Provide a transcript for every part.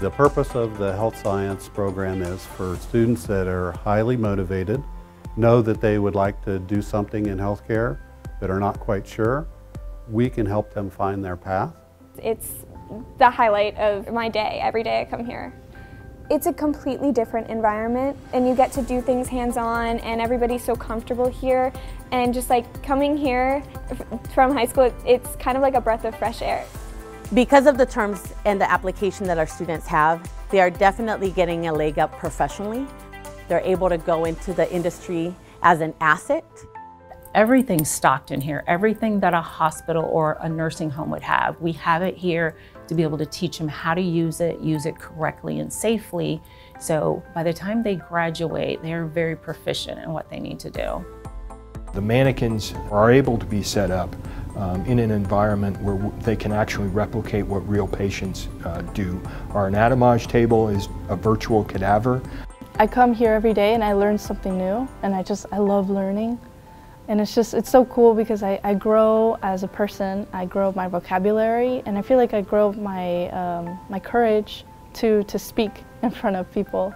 The purpose of the health science program is for students that are highly motivated, know that they would like to do something in healthcare, but are not quite sure. We can help them find their path. It's the highlight of my day every day I come here. It's a completely different environment and you get to do things hands-on and everybody's so comfortable here and just like coming here from high school, it's kind of like a breath of fresh air. Because of the terms and the application that our students have, they are definitely getting a leg up professionally. They're able to go into the industry as an asset. Everything's stocked in here, everything that a hospital or a nursing home would have. We have it here to be able to teach them how to use it, use it correctly and safely. So by the time they graduate, they're very proficient in what they need to do. The mannequins are able to be set up um, in an environment where they can actually replicate what real patients uh, do. Our anatomage table is a virtual cadaver. I come here every day and I learn something new and I just, I love learning. And it's just, it's so cool because I, I grow as a person, I grow my vocabulary, and I feel like I grow my, um, my courage to, to speak in front of people.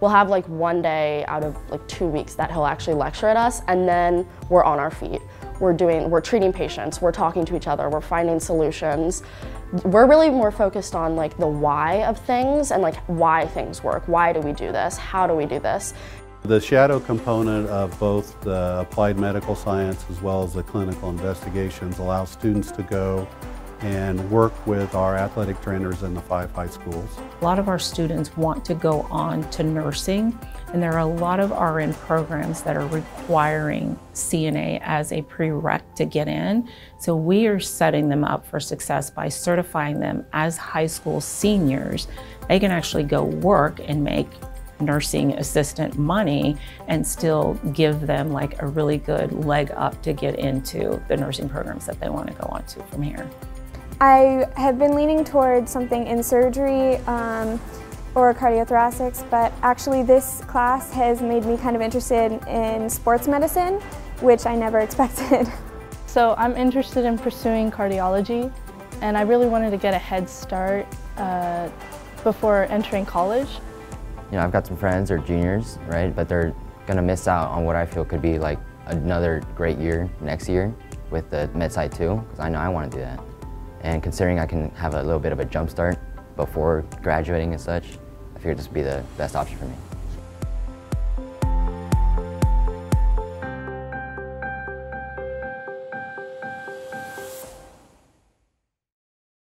We'll have like one day out of like two weeks that he'll actually lecture at us, and then we're on our feet. We're doing, we're treating patients, we're talking to each other, we're finding solutions. We're really more focused on like the why of things and like why things work. Why do we do this? How do we do this? The shadow component of both the applied medical science as well as the clinical investigations allows students to go and work with our athletic trainers in the five high schools. A lot of our students want to go on to nursing, and there are a lot of RN programs that are requiring CNA as a prereq to get in. So we are setting them up for success by certifying them as high school seniors. They can actually go work and make nursing assistant money and still give them like a really good leg up to get into the nursing programs that they want to go on to from here. I have been leaning towards something in surgery um, or cardiothoracics, but actually this class has made me kind of interested in sports medicine, which I never expected. So I'm interested in pursuing cardiology, and I really wanted to get a head start uh, before entering college. You know, I've got some friends or juniors, right, but they're gonna miss out on what I feel could be like another great year next year with the MedSci too, because I know I want to do that. And considering I can have a little bit of a jump start before graduating and such, I figured this would be the best option for me.